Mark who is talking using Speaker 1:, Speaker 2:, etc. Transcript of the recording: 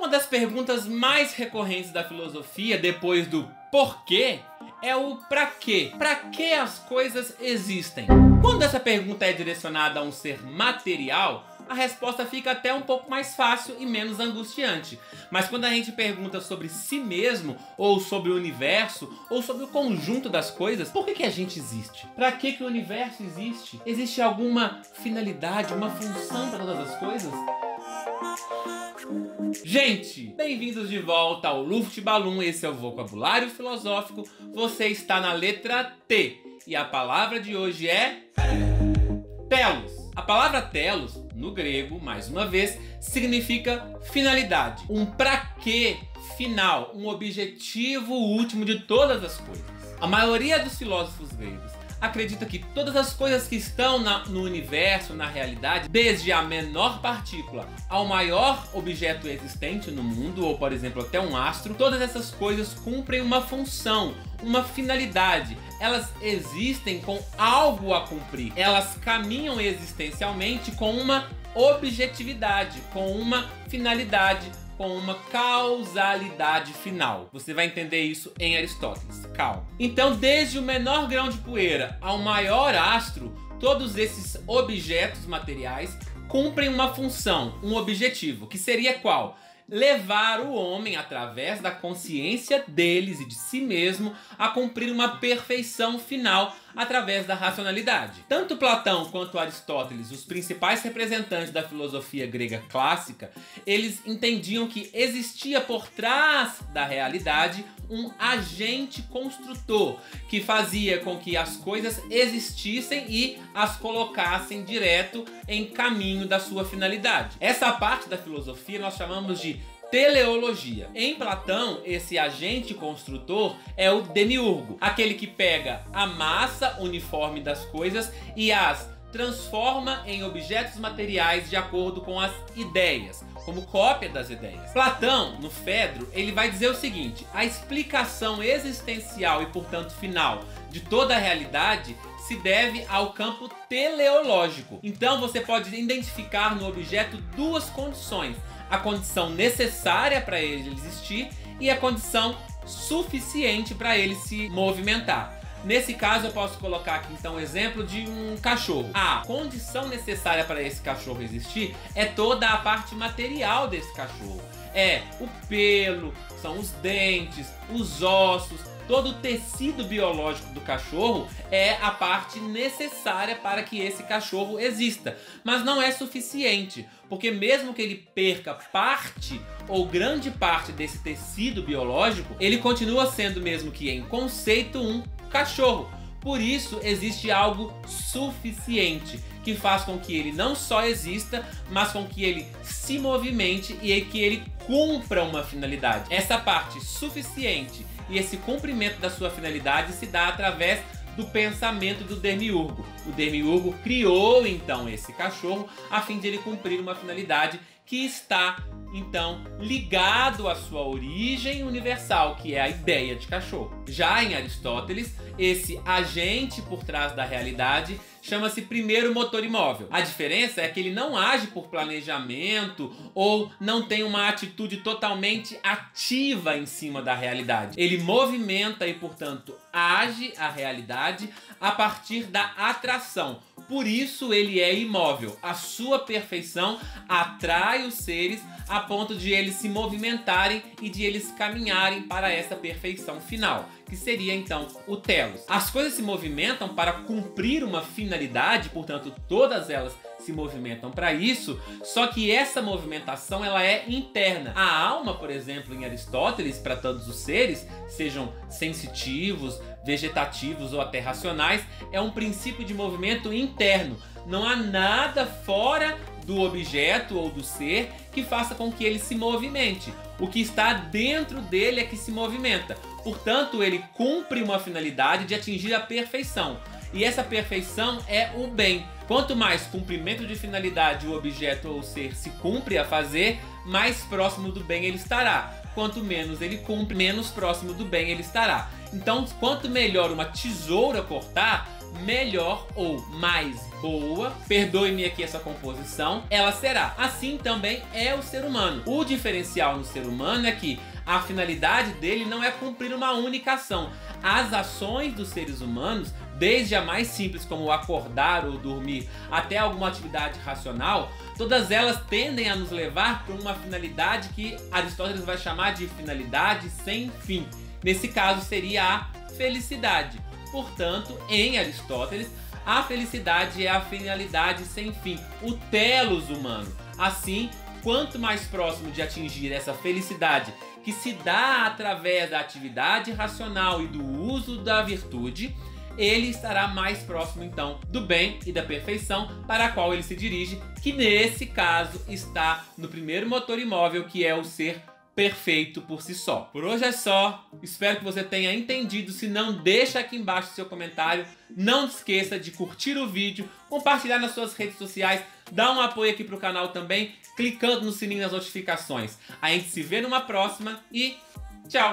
Speaker 1: Uma das perguntas mais recorrentes da filosofia, depois do porquê, é o para quê? Para que as coisas existem? Quando essa pergunta é direcionada a um ser material, a resposta fica até um pouco mais fácil e menos angustiante. Mas quando a gente pergunta sobre si mesmo, ou sobre o universo, ou sobre o conjunto das coisas, por que, que a gente existe? Para que, que o universo existe? Existe alguma finalidade, uma função para todas as coisas? Gente, bem-vindos de volta ao Luft Balloon, esse é o vocabulário filosófico. Você está na letra T e a palavra de hoje é telos. A palavra telos, no grego, mais uma vez, significa finalidade, um para quê final, um objetivo último de todas as coisas. A maioria dos filósofos gregos acredita que todas as coisas que estão na, no universo, na realidade, desde a menor partícula ao maior objeto existente no mundo, ou por exemplo até um astro, todas essas coisas cumprem uma função, uma finalidade. Elas existem com algo a cumprir. Elas caminham existencialmente com uma objetividade, com uma finalidade, com uma causalidade final. Você vai entender isso em Aristóteles. Calma. Então, desde o menor grão de poeira ao maior astro, todos esses objetos materiais cumprem uma função, um objetivo, que seria qual? levar o homem, através da consciência deles e de si mesmo, a cumprir uma perfeição final através da racionalidade. Tanto Platão quanto Aristóteles, os principais representantes da filosofia grega clássica, eles entendiam que existia por trás da realidade um agente construtor que fazia com que as coisas existissem e as colocassem direto em caminho da sua finalidade. Essa parte da filosofia nós chamamos de teleologia. Em Platão, esse agente construtor é o demiurgo, aquele que pega a massa uniforme das coisas e as transforma em objetos materiais de acordo com as ideias, como cópia das ideias. Platão, no Fedro, ele vai dizer o seguinte: a explicação existencial e, portanto, final de toda a realidade se deve ao campo teleológico. Então você pode identificar no objeto duas condições: a condição necessária para ele existir e a condição suficiente para ele se movimentar. Nesse caso, eu posso colocar aqui então o exemplo de um cachorro. A condição necessária para esse cachorro existir é toda a parte material desse cachorro. É o pelo, são os dentes, os ossos, todo o tecido biológico do cachorro é a parte necessária para que esse cachorro exista. Mas não é suficiente, porque mesmo que ele perca parte ou grande parte desse tecido biológico, ele continua sendo, mesmo que em conceito, um cachorro. Por isso existe algo suficiente que faz com que ele não só exista, mas com que ele se movimente e que ele cumpra uma finalidade. Essa parte suficiente e esse cumprimento da sua finalidade se dá através do pensamento do Demiurgo. O Demiurgo criou então esse cachorro a fim de ele cumprir uma finalidade que está então ligado à sua origem universal, que é a ideia de cachorro. Já em Aristóteles, esse agente por trás da realidade chama-se primeiro motor imóvel. A diferença é que ele não age por planejamento ou não tem uma atitude totalmente ativa em cima da realidade. Ele movimenta e, portanto, age a realidade a partir da atração. Por isso ele é imóvel. A sua perfeição atrai os seres a ponto de eles se movimentarem e de eles caminharem para essa perfeição final que seria então o telos. As coisas se movimentam para cumprir uma finalidade, portanto, todas elas se movimentam para isso, só que essa movimentação ela é interna. A alma, por exemplo, em Aristóteles, para todos os seres, sejam sensitivos, vegetativos ou até racionais, é um princípio de movimento interno. Não há nada fora do objeto ou do ser que faça com que ele se movimente. O que está dentro dele é que se movimenta. Portanto, ele cumpre uma finalidade de atingir a perfeição. E essa perfeição é o bem. Quanto mais cumprimento de finalidade o objeto ou ser se cumpre a fazer, mais próximo do bem ele estará. Quanto menos ele cumpre, menos próximo do bem ele estará. Então, quanto melhor uma tesoura cortar, melhor ou mais boa, perdoe-me aqui essa composição, ela será. Assim também é o ser humano. O diferencial no ser humano é que a finalidade dele não é cumprir uma única ação. As ações dos seres humanos, desde a mais simples como acordar ou dormir, até alguma atividade racional, todas elas tendem a nos levar para uma finalidade que Aristóteles vai chamar de finalidade sem fim. Nesse caso seria a felicidade. Portanto, em Aristóteles, a felicidade é a finalidade sem fim, o telos humano. Assim, quanto mais próximo de atingir essa felicidade que se dá através da atividade racional e do uso da virtude, ele estará mais próximo então do bem e da perfeição para a qual ele se dirige, que nesse caso está no primeiro motor imóvel, que é o ser perfeito por si só. Por hoje é só. Espero que você tenha entendido. Se não, deixa aqui embaixo seu comentário. Não esqueça de curtir o vídeo, compartilhar nas suas redes sociais, dar um apoio aqui pro canal também, clicando no sininho das notificações. A gente se vê numa próxima e tchau!